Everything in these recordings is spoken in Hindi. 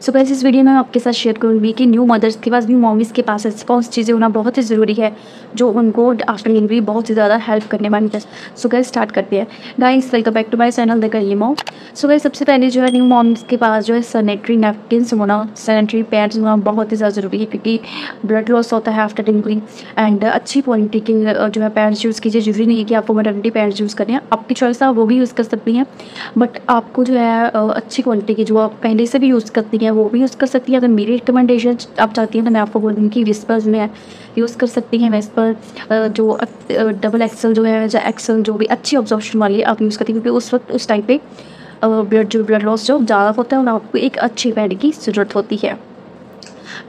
सो so, इस वीडियो में मैं आपके साथ शेयर करूँगी कि न्यू मदर्स के पास न्यू मॉमीज़ के पास ऐसी कौन सी चीज़ें होना बहुत ही ज़रूरी है। जो उनको आफ्टर डिलीवरी बहुत ही ज़्यादा हेल्प करने वाली है। सो गैस स्टार्ट करते हैं। Guys welcome back to my channel the करिए मॉम सो गैस सबसे पहले जो है न्यू मॉम्स के पास जो है सैनिटरी नैपकिन होना सैनिटरी पैड्स होना बहुत ही ज़्यादा ज़रूरी है, क्योंकि ब्लड लॉस होता है आफ्टर डिलीवरी एंड अच्छी क्वालिटी के जो है पैड्स यूज़ कीजिए। ज़रूरी नहीं है कि आपको मटर्निटी पैड्स यूज़ करने हैं। आपकी चॉइस आप वो भी यूज़ कर सकती हैं। बट आपको जो है अच्छी क्वालिटी की जो आप पहले से भी यूज़ करती हैं, वो भी यूज़ कर सकती हैं। अगर मेरी रिकमेंडेशन आप चाहती हैं तो मैं आपको बोल दूँगी विस्पर्स में यूज़ कर सकती हैं विस्पर जो डबल एक्सल जो है, या एक्सल जो भी अच्छी ऑब्जॉर्शन वाली आप यूज़ करती क्योंकि उस वक्त, उस टाइम पे ब्लड जो ब्लड लॉस जो ज़्यादा होता है और आपको एक अच्छी पैड की ज़रूरत होती है।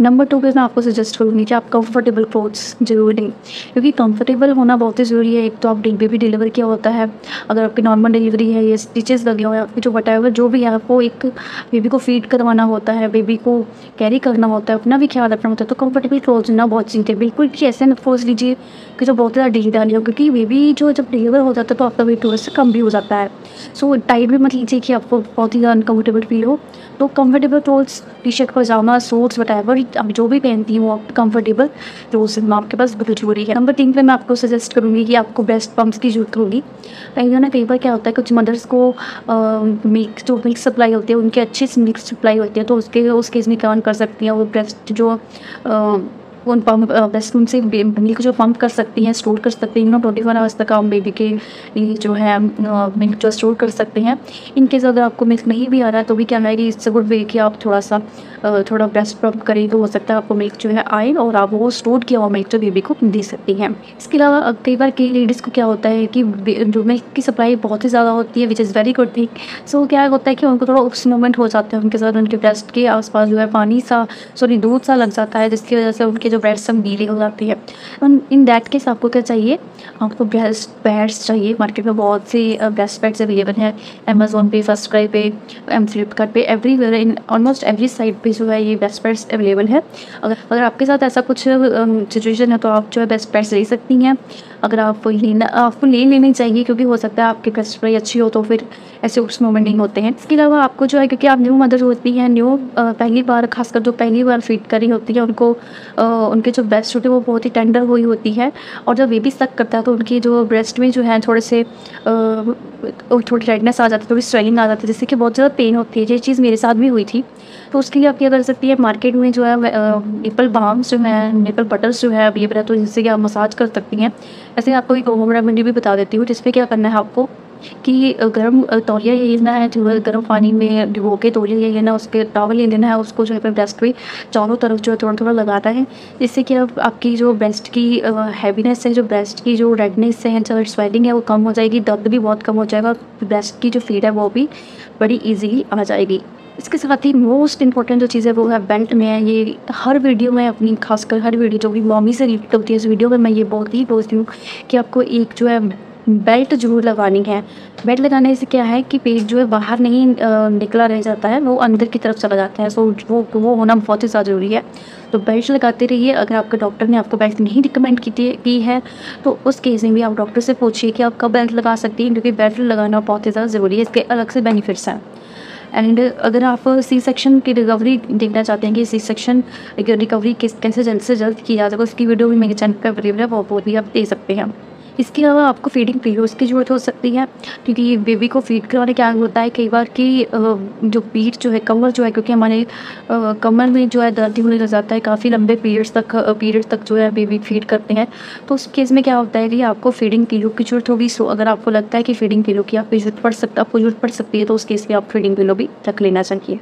नंबर टू पे मैं आपको सजेस्ट करूँगी कि आप कंफर्टेबल क्लोथ्स ज़रूर लें, क्योंकि कंफर्टेबल होना बहुत ही ज़रूरी है। एक तो आप बेबी डिलीवर किया होता है, अगर आपकी नॉर्मल डिलीवरी है, या स्टिचेस लगे हुए हैं जो वट जो भी है, आपको एक बेबी को फ़ीड करवाना होता है बेबी को कैरी करना होता है, अपना भी ख्याल रखना होता है तो कम्फर्टेबल क्लोथ्स लेना बहुत चाहिए बिल्कुल कि ऐसे मत फोर्स लीजिए कि जो बहुत ज़्यादा ढीली डाली हो, क्योंकि बेबी जो जब डिलीवर हो जाता है तो आपका वेट थोड़ा सा कम भी हो जाता है। सो टाइट भी मत लीजिए कि आपको बहुत ही ज़्यादा अनकम्फर्टेबल फील हो। तो comfortable clothes T shirt pyjama suits what आप जो भी पहनती हूँ आप कंफर्टेबल तो उसमें आपके पास बिल्कुल ज़रूरी है नंबर तीन पे मैं आपको सजेस्ट करूँगी कि आपको बेस्ट पम्प्स की ज़रूरत होगी। कहीं ना कहीं पर क्या होता है कुछ मदर्स को मिल्क जो मिल्क सप्लाई होती है उनके अच्छी मिल्क सप्लाई होती है तो उसके उस केस में कौन कर सकती हैं वो ब्रेस्ट जो आ, उन पम्प बेस्ट से मिल्क जो पम्प कर सकती हैं स्टोर कर सकती हैं ट्वेंटी फोर आवर्स तक आप बेबी के लिए जो है मिल्क जो स्टोर कर सकते हैं। इनकेस अगर आपको मिल्क नहीं भी आ रहा है तो भी क्या है कि इससे गुड वे कि आप थोड़ा सा थोड़ा ब्रेस्ट पम्प करें तो हो सकता है आपको मिल्क जो है आए और आप वो स्टोर किया हुआ मिल्क जो बेबी को दे सकती हैं। इसके अलावा कई बार कई लेडीज़ को क्या होता है कि जो मिल्क की सप्लाई बहुत ही ज़्यादा होती है which is very good thing so क्या होता है कि उनको थोड़ा उस मोमेंट हो जाता है उनके साथ, उनके ब्रेस्ट के आसपास जो है पानी सा सॉरी दूध सा लग जाता है, जिसकी वजह से उनके जो ब्रेस्ट सब गीली हो जाती है। इन दैट केस आपको क्या चाहिए? आपको ब्रेस्ट पैड्स चाहिए। मार्केट में बहुत सी ब्रेस्ट पैड्स अवेलेबल हैं। अमेजोन पे फ़र्स्ट क्राई पे एम फ्लिपकार्ट पे everywhere in almost every site पे जो है ये बेस्ट पैड्स अवेलेबल है। अगर अगर आपके साथ ऐसा कुछ सिचुएशन है तो आप जो है बेस्ट पैड्स ले सकती हैं। अगर आप लेना, आपको ले लेनी चाहिए क्योंकि हो सकता है आपकी बेस्ट प्राइस अच्छी हो तो फिर ऐसे उस मोमेंट नहीं होते हैं। इसके अलावा आपको जो है, क्योंकि आप न्यू मदर होती हैं न्यू पहली बार, खासकर जो पहली बार फ़ीड करी होती है, उनको उनके जो ब्रेस्ट होते हैं, वो बहुत ही टेंडर हुई होती है। और जब बेबी सक करता है तो उनकी जो ब्रेस्ट में जो है, थोड़े से थोड़ी रेडनेस आ जाती है, थोड़ी स्वेलिंग आ जाती है, जिससे कि बहुत ज़्यादा पेन होती है। ये चीज़ मेरे साथ भी हुई थी। तो उसके लिए आप क्या कर सकती है मार्केट में जो है मेपल बाम्स जो है मेपल बटर्स जो है है तो कि आप मसाज कर सकती हैं। ऐसे आपको एक होम रेमेडी भी बता देती हूँ जिसपे क्या करना है आपको कि गर्म तौलिया ले लेना है, जो है गर्म पानी में भिगो के तौलिया ले लेना है, उसके टावल ले लेना है, उसको जो है अपने ब्रेस्ट पे चारों तरफ़ जो है थोड़ा थोड़ा लगाता है। जिससे कि अब आपकी जो ब्रेस्ट की हैवीनेस है, जो ब्रेस्ट की जो रेडनेस है, जो स्वेलिंग है, वो कम हो जाएगी, दर्द भी बहुत कम हो जाएगा ब्रेस्ट की जो फ़ीड है, वो भी बड़ी ईजीली आ जाएगी। इसके साथ ही मोस्ट इंपॉर्टेंट जो चीज़ है, वो है बेल्ट में है। ये हर वीडियो में अपनी, खासकर हर वीडियो जो भी मॉमी से रिलेटेड होती है इस वीडियो में मैं ये बोलती ही बोलती हूँ कि आपको एक जो है बेल्ट ज़रूर लगानी है। बेल्ट लगाने से क्या है कि पेट जो है बाहर नहीं निकला रह जाता है, वो अंदर की तरफ़ चला जाता है। सो वो वो होना बहुत ही ज़्यादा ज़रूरी है। तो बेल्ट लगाते रहिए। अगर आपके डॉक्टर ने आपको बेल्ट नहीं रिकमेंड की की है तो उस केस में भी आप डॉक्टर से पूछिए कि आप कब बेल्ट लगा सकती हैं, क्योंकि बेल्ट लगाना बहुत ही ज़्यादा ज़रूरी है। इसके अलग से बेनिफिट्स हैं। एंड अगर आप सी सेक्शन की रिकवरी देखना चाहते हैं कि सी सेक्शन रिकवरी किस, कैसे जल्द से जल्द की जा सके उसकी वीडियो भी मेरे चैनल पर अवेलेबल है, वो भी आप दे सकते हैं। इसके अलावा आपको फीडिंग पीरियड्स की ज़रूरत हो सकती है, क्योंकि बेबी को फ़ीड कराने क्या होता है, कई बार कि जो पीठ जो है, कमर जो है, क्योंकि हमारे कमर में जो है दर्द होने लग जाता है, काफ़ी लंबे पीरियड्स तक पीरियड्स तक जो है बेबी फ़ीड करते हैं। तो उस केस में क्या होता है कि आपको फीडिंग पिलो की ज़रूरत होगी सो अगर आपको लगता है कि फीडिंग पिलो की आपको ज़रूरत पड़ सकता, आपको ज़रूरत पड़ सकती है तो उस केस में आप फीडिंग पिलो भी रख लेना चाहिए।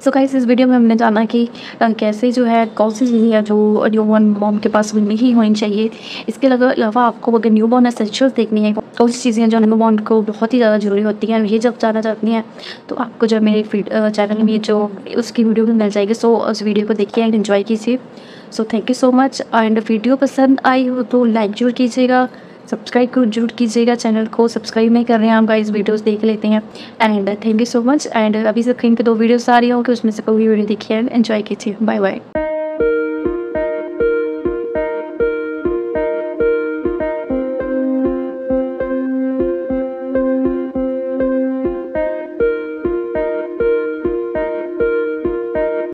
सो गाइस इस वीडियो में हमने जाना कि कैसे जो है, कौन सी चीज़ें हैं जो न्यू बॉर्न मॉम के पास नहीं होनी चाहिए। इसके अलावा आपको अगर न्यू बॉर्न एसेंशियल्स देखनी है, कौन सी चीज़ें जो न्यू बॉर्न को बहुत ही ज़्यादा ज़रूरी होती हैं, ये जब जाना चाहती हैं तो आपको जो मेरे चैनल में जो उसकी वीडियो भी मिल जाएगी। सो उस वीडियो को देखिए एंड इन्जॉय कीजिए। So thank you so much and video पसंद आई हो तो लाइक ज़रूर कीजिएगा। सब्सक्राइब ज़रूर कीजिएगा चैनल को। सब्सक्राइब नहीं कर रहे हैं आप गाइस वीडियोस देख लेते हैं। And thank you so much and अभी स्क्रीन पे दो वीडियोस आ रही होगी, उसमें से कोई वीडियो देखिए एंजॉय कीजिए। Bye bye